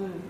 Mm.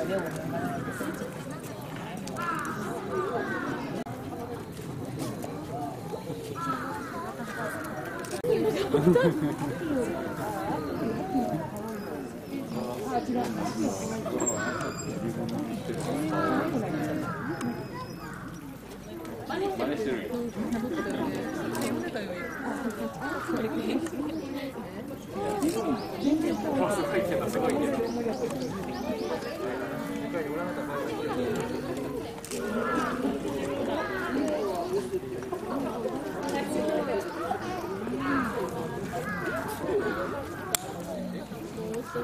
は量を飲まないす。すごいね。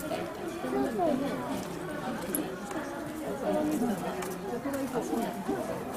そうそうそう。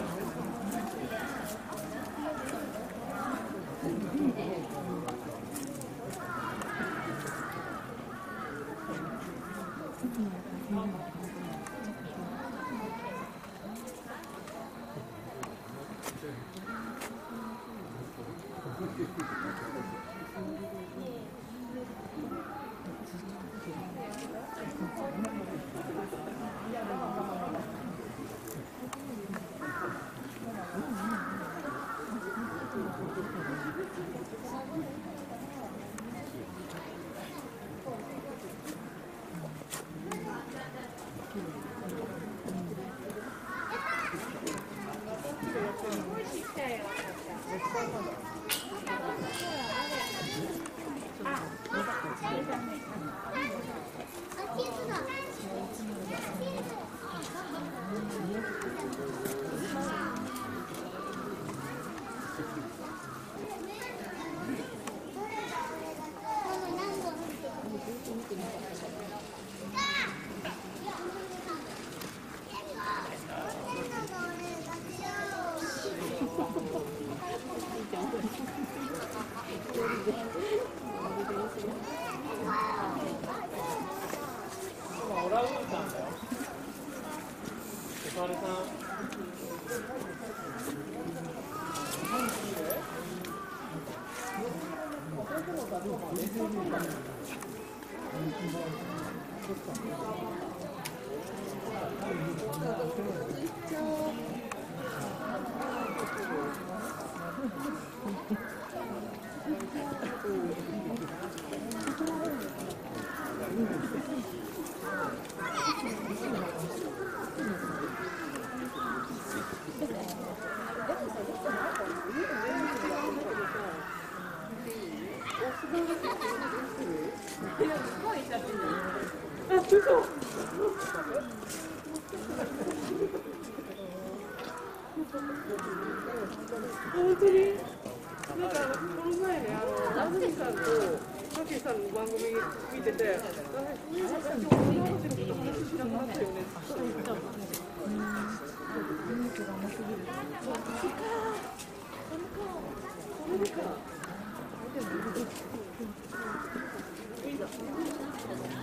すオランウータンだよ。お金さん。本当に。なんかこの前ねあの安住さんとマキさんの番組見ててあそういえば今日この話のこと話しなくなったよねって言ったのみん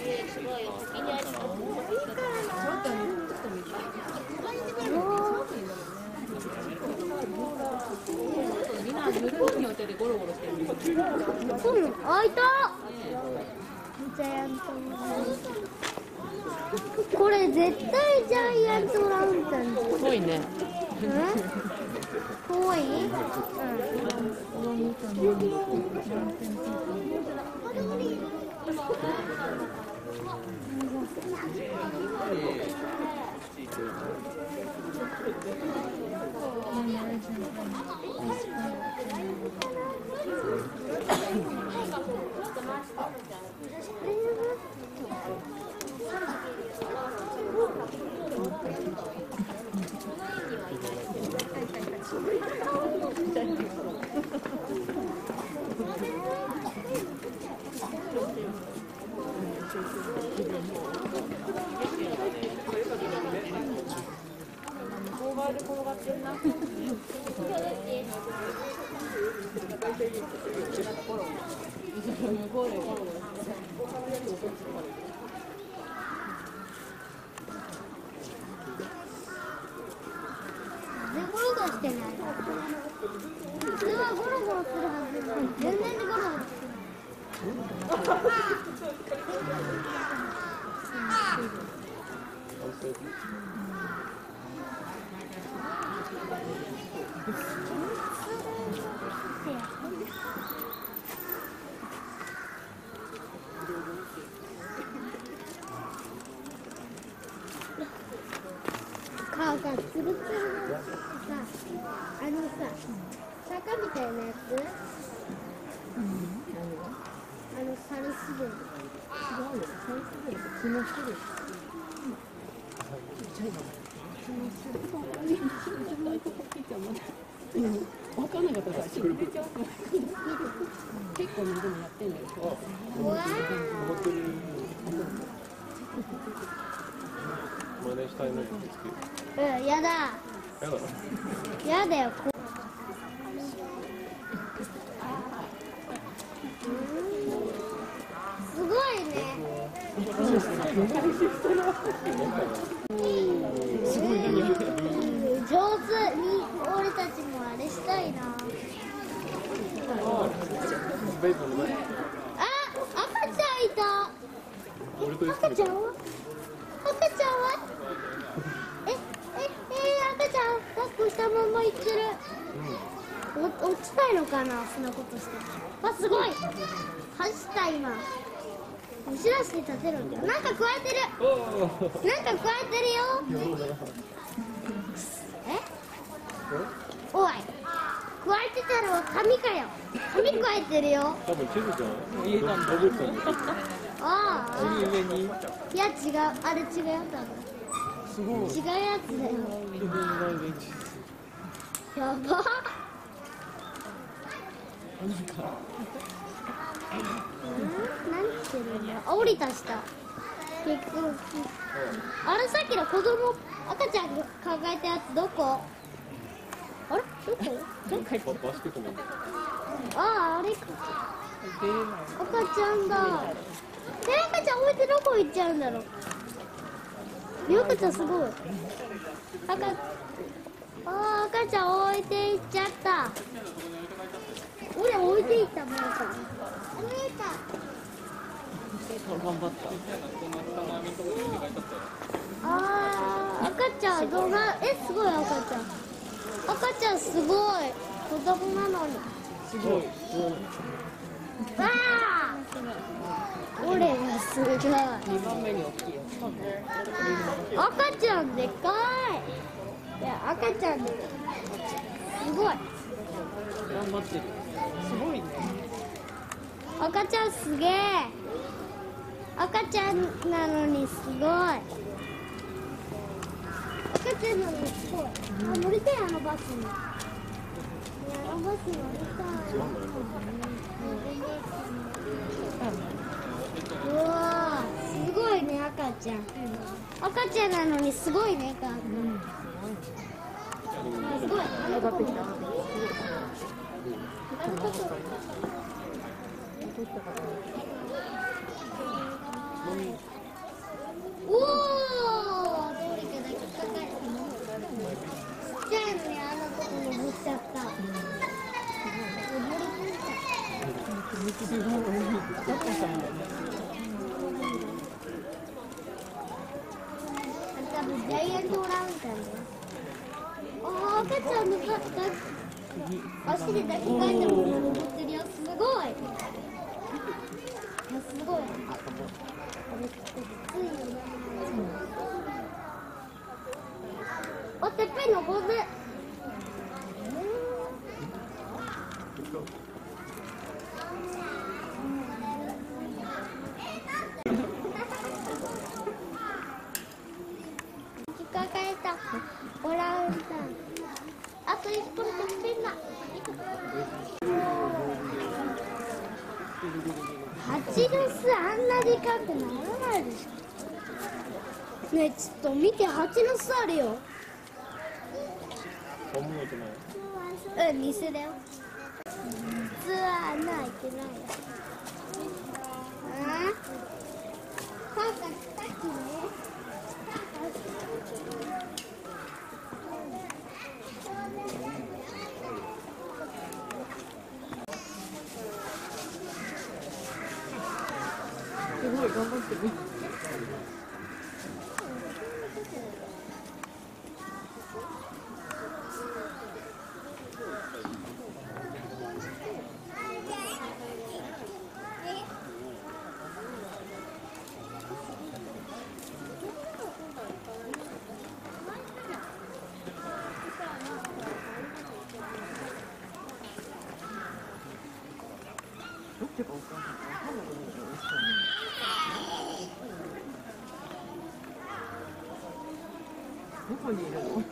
ぬるい、いたジャイアントこれ絶対ジャイアントランタンだすごい？ねうん。然ゴロゴロしてない。普通はゴロゴロするはず全然ゴロゴロしてない。うんやだ。やだやだよこすごいね。上手。に俺たちもあれしたいな。あ赤ちゃんいた。赤ちゃんは赤ちゃんはえええ赤ちゃん抱っこしたまま行ってるお落ちなことしてあすごい。走った今。後ろ足で立てるんだよなんか加えてる。なんか加えてるよ。え？おい。加えてたら紙かよ。紙加えてるよ。多分地図じ。ゃないロボットにああ。上にいや違う。あれ違うよ多分。違うやつだよ。やばうん。何してるんだあ降りたした。結構あれさっきの子供赤ちゃんが抱えたやつどこ？あれ？どこ？どこ？ババスケットもあああれ。か赤ちゃんだ。で赤ちゃん置いてどこ行っちゃうんだろう？よ赤ちゃんすごい。赤あ赤ちゃん置いていっちゃった。俺置いていったもんさ置いた頑張ったあー赤ちゃんどうなえすごい。赤ちゃん赤ちゃんすごい子供なのに。すごいわあ俺がすごい2番目に。大きいよ赤ちゃんでかいいや赤ちゃんでかいすごい。頑張ってるすごいね。赤ちゃんすげえ。赤ちゃんなのにすごい。赤ちゃんなのにすごい。あ乗りたいあのバスに。あのバス乗りたい。うわーすごいね赤ちゃん。赤ちゃんなのにすごいねかすごいジャイアントオランウータンだよあ赤ちゃんのかだ足で抱きかえたまま登ってるよすごい。いやすごいあれきついよねあてっぺん登る抱きかかえたオランウータンあと一個のてっぺんだ蜂の巣あんなでかくならないでしょねえちょっと見て蜂の巣あるよ。本物じゃないうん。偽だよ普通は穴開いてないよああパパさっきねす Gracias. どこに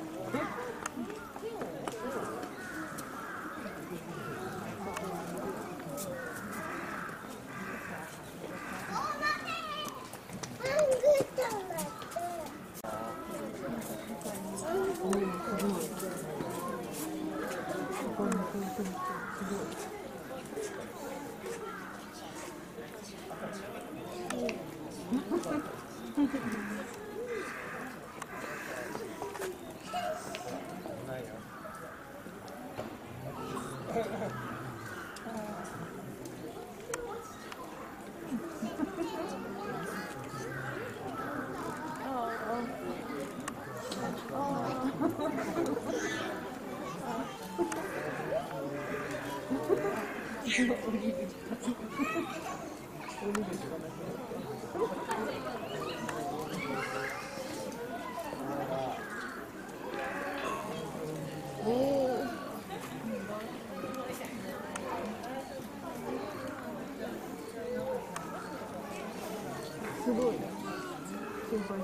心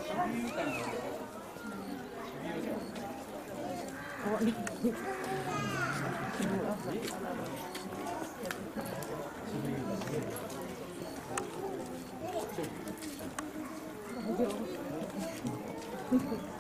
配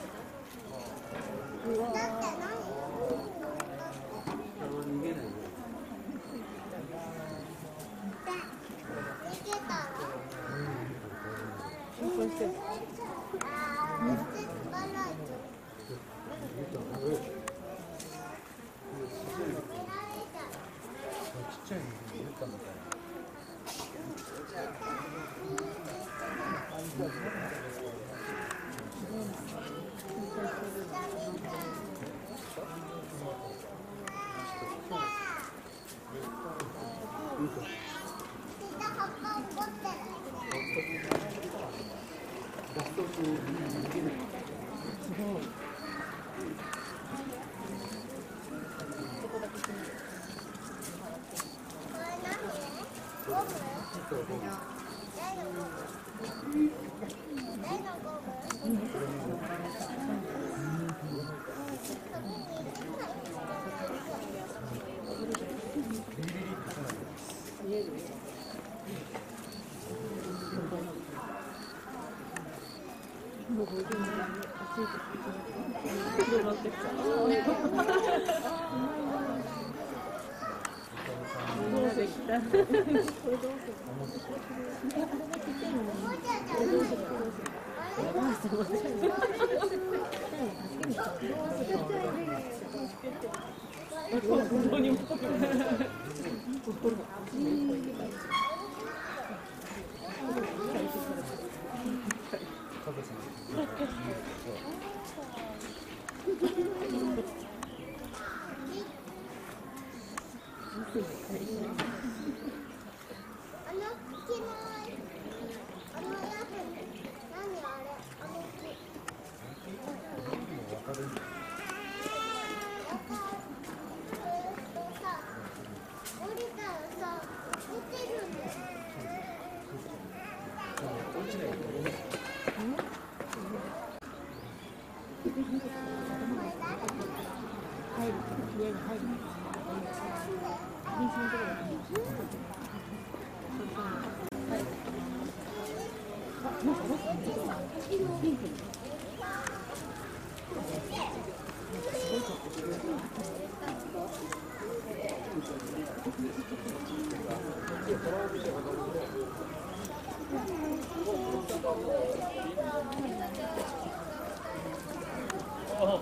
広 ああ、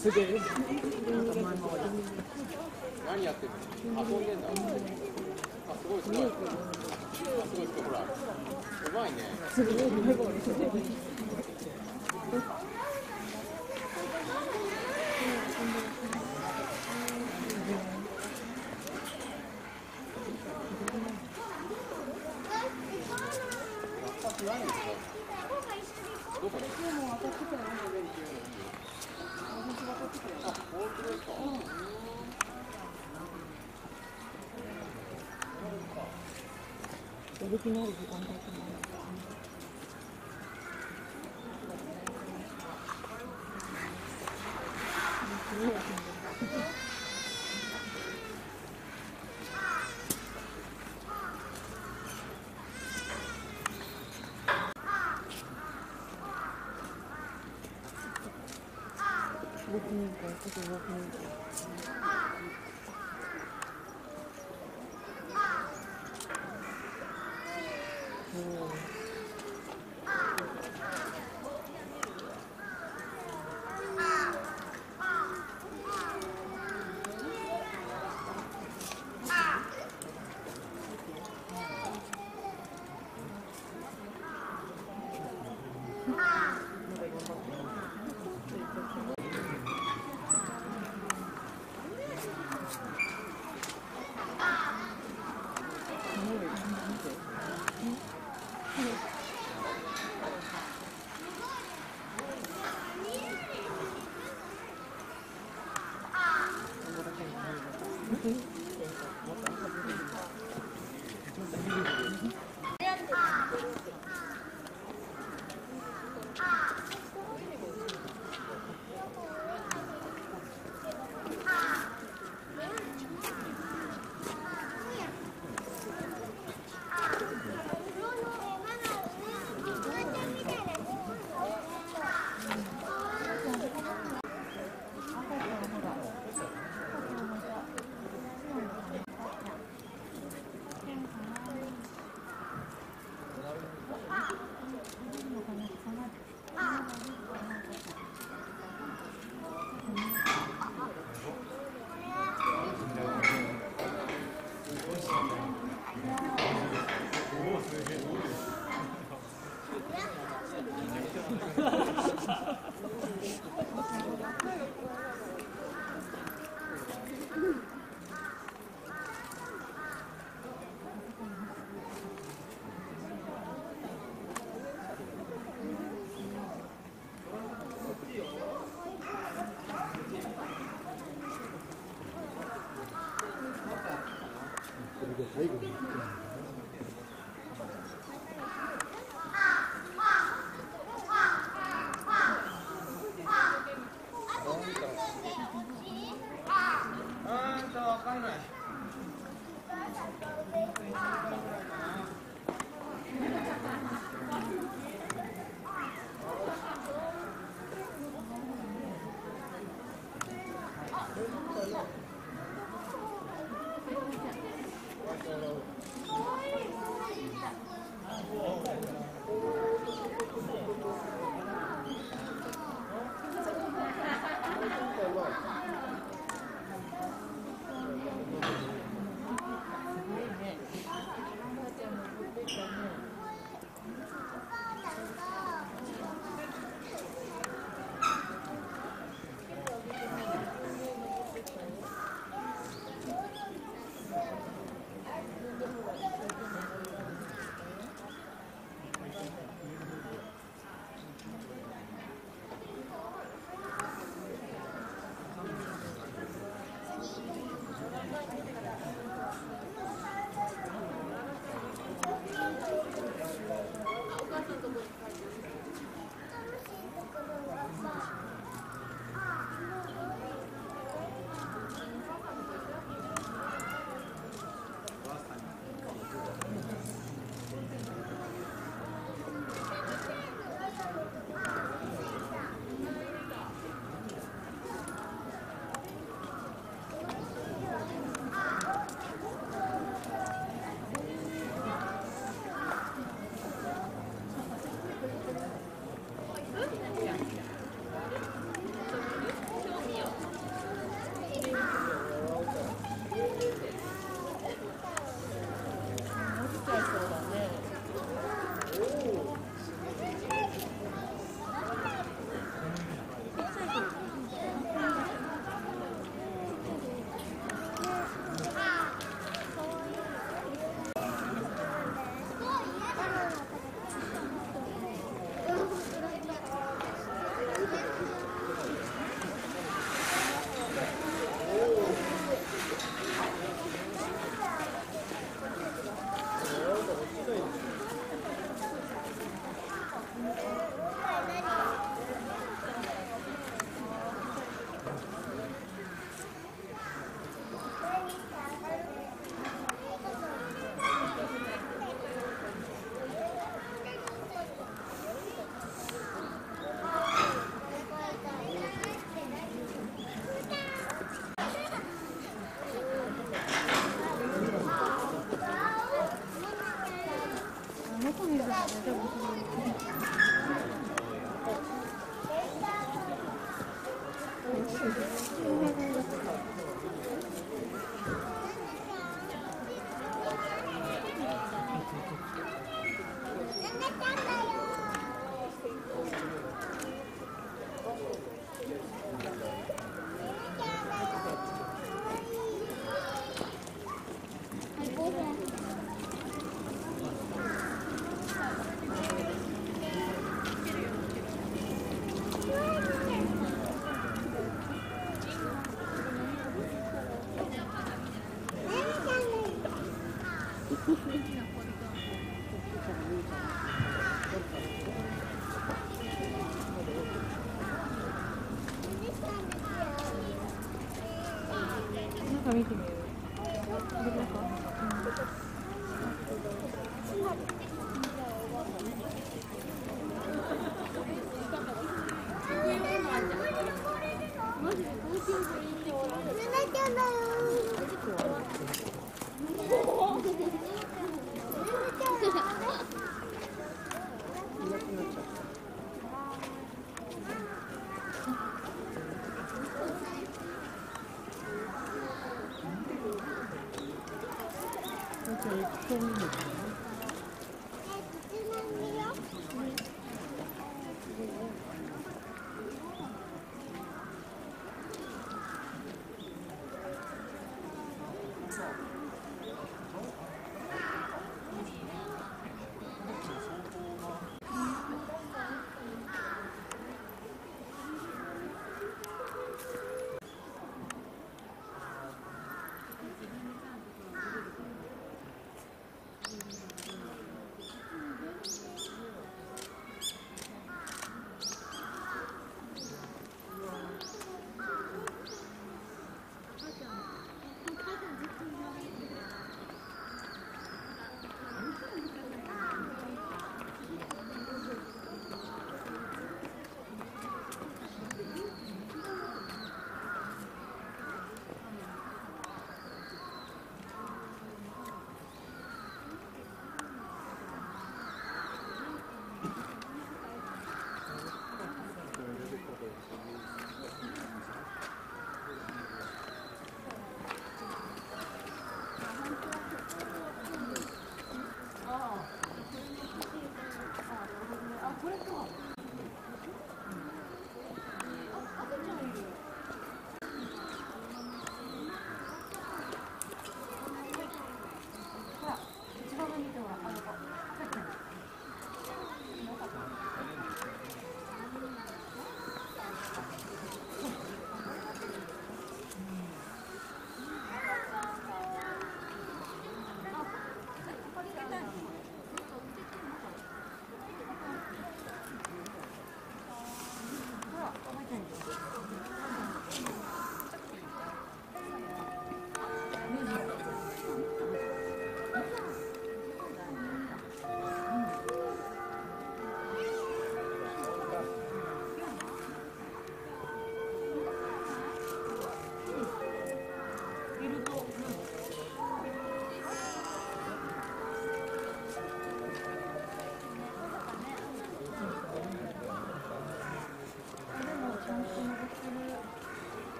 すげえ何やってるの遊んでんだあすごい。すごい。あすごい。すごい。ほらうまい。ねすごい前歯にすごいやる気のある時間帯かな動きにくい、ちょっと動きにくい。かわいい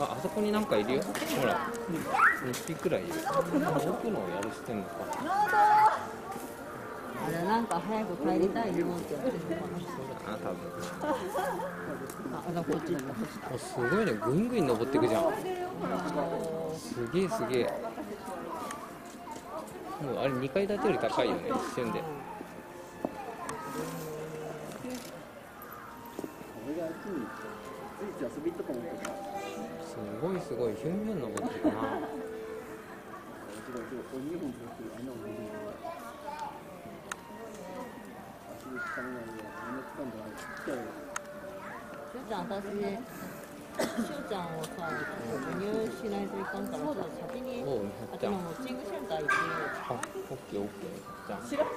あ、あそこになんかいるよ。ほら、2匹くらいいる。奥のやるしてんのか。あれなんか早く帰りたいのって言ってるのかなそうだな、多分。ああこっちあすごいねぐんぐん登っていくじゃんすげえすげえもうあれ2階建てより高いよね一瞬ですごいすごいひゅんひゅん登ってるなしゅうちゃん私しゅうちゃんをさ輸入しないといかんからさ先にあのモッチングセンター行ってあオッケーオッケーじゃあしらす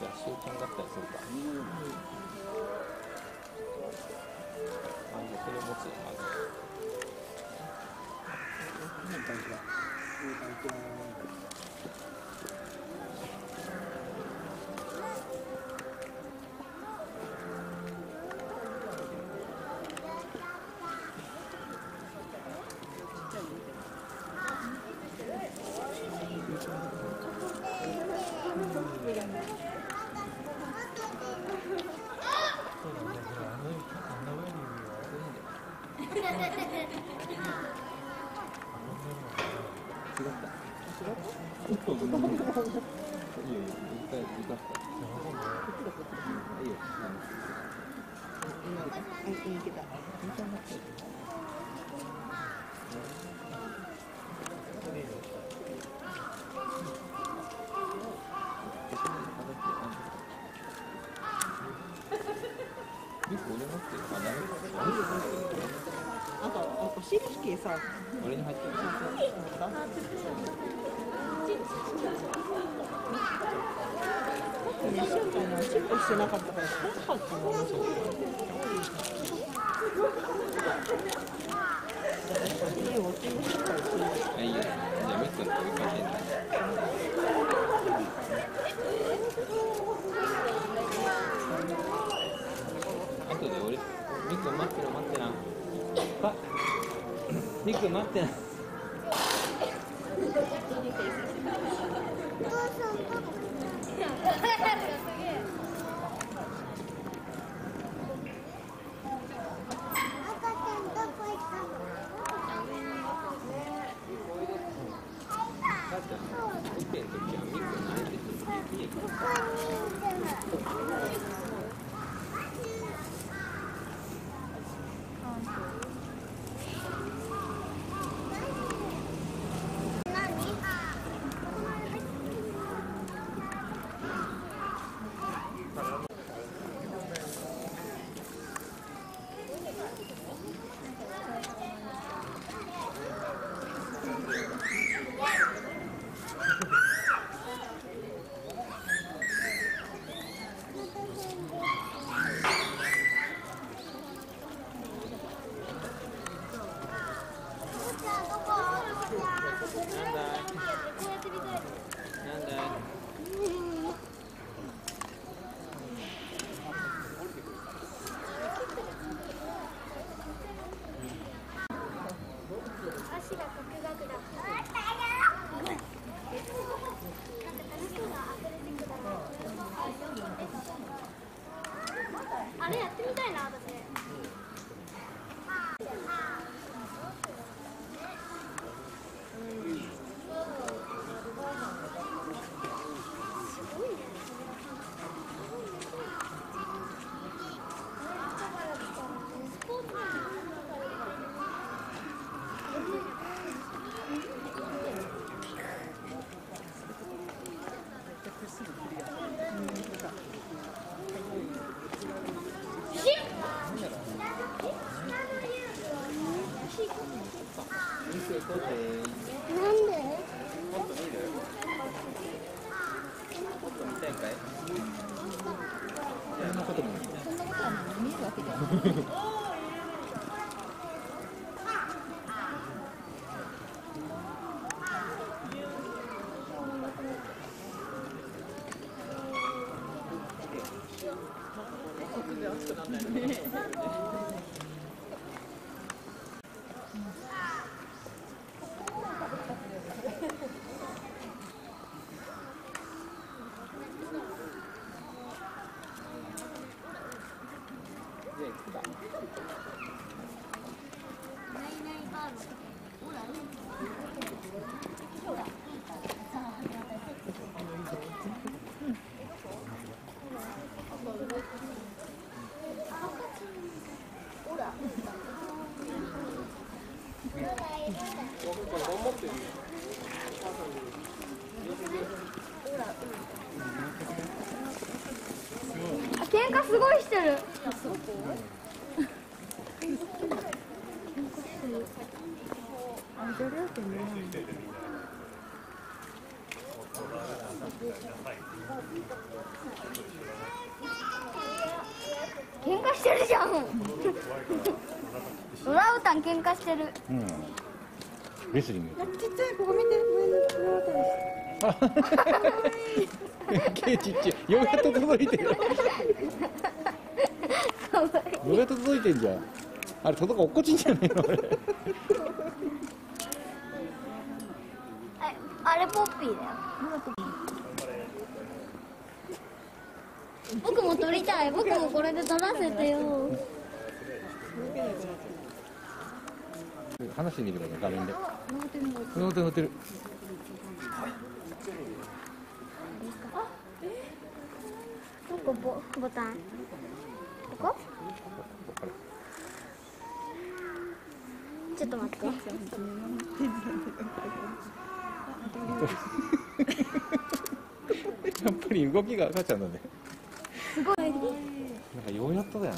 じゃあしゅうちゃんだったりするかあもこれ持つまず。さ俺に入ってる、しゅうちゃんがチェックしてなかったから怖かったの先にウォッチングセンター行ってあいいよじゃあミックの飛び返してんだあとで俺ミック待ってな待って肉待ってない。喧嘩すごいしてる。喧嘩してるじゃん。オランウータン喧嘩してる。うん。レスリング。ちっちゃい子が見て上の上あた り毛ちっちゃいようやっと届いてる。ようやっと届いてんじゃん。あれ届か落っこちんじゃねえのあれ。ああれポッピーだよ。僕も撮りたい。僕もこれで撮らせてよ。話してみてください画面で。乗ってる乗ってるこボボタン。ここ？ちょっと待って。やっぱり動きが赤ちゃんだね。すごい。なんかようやっとだよ。あ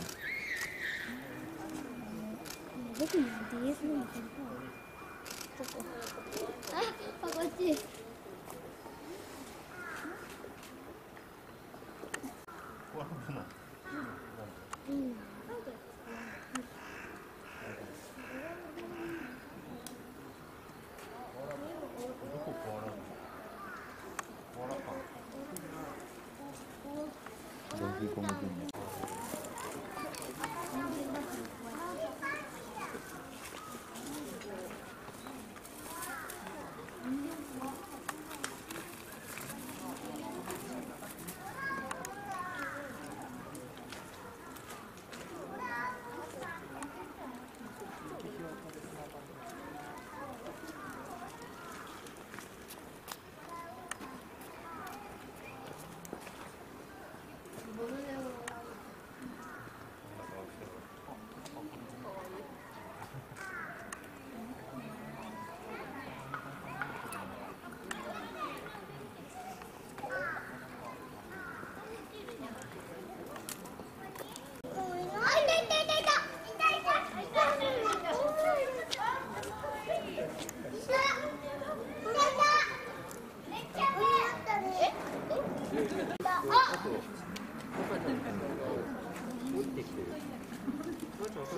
こっちうんドンキーコングジュニ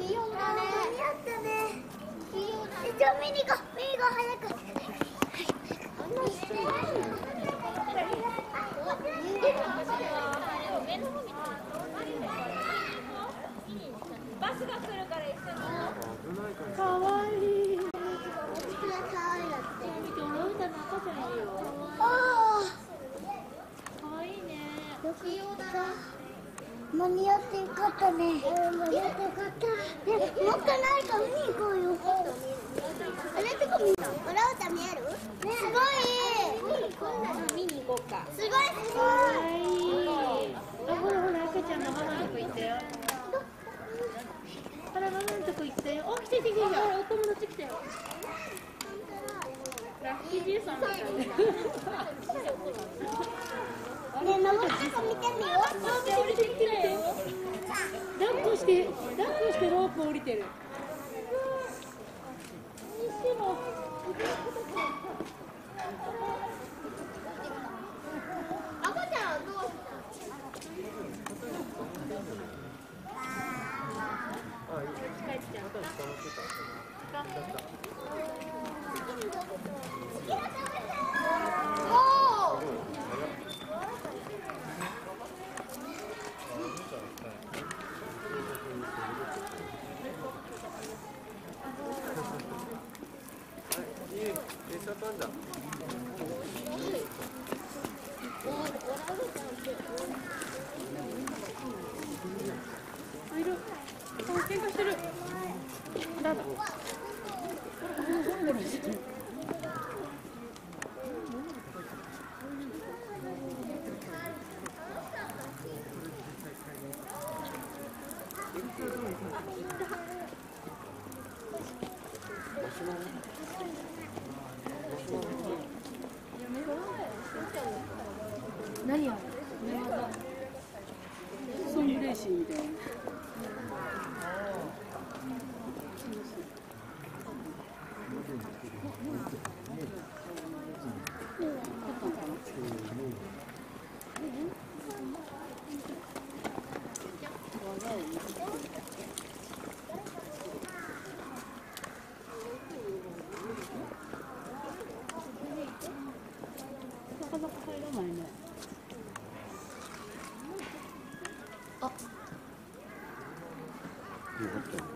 ひよだね。やったね。ひよだね。じゃあ見に行こう。見に行こう早く。かわいい間に合ってよかったね。間に合ってよかった。ね、もう一回誰か見に行こうよ。あれとか見た。オラウータン見える？すごい。見に行こう。あ